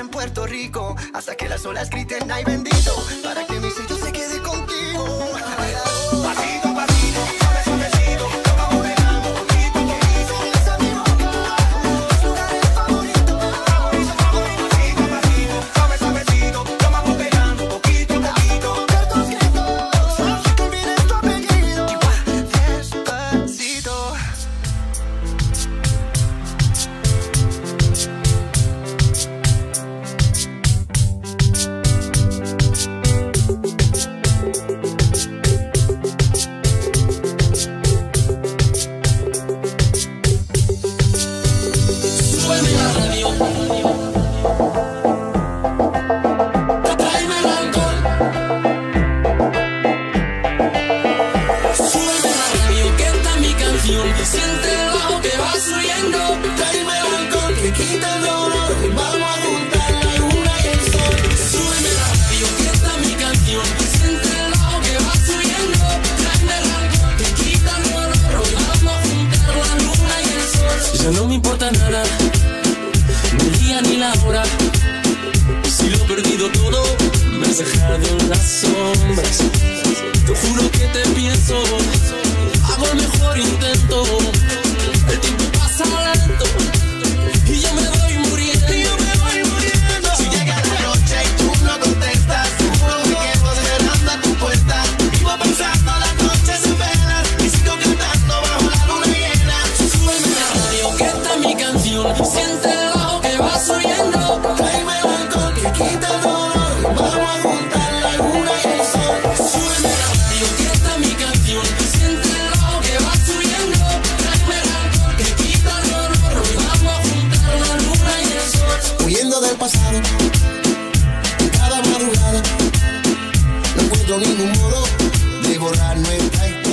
en Puerto Rico hasta que las olas griten ay bendito para que mi sitio se quede contigo. Siente el bajo que va subiendo, tráeme el alcohol que quita el dolor. Vamos a juntar la luna y el sol. Súbeme el radio, que mi canción. Siente el bajo que va subiendo, tráeme el alcohol que quita el dolor. Vamos a juntar la luna y el sol. Ya no me importa nada, ni el día ni la hora. Si lo he perdido todo, me has dejado en las sombras. Te juro que te pienso. intento ningún modo de borrar nuestra historia.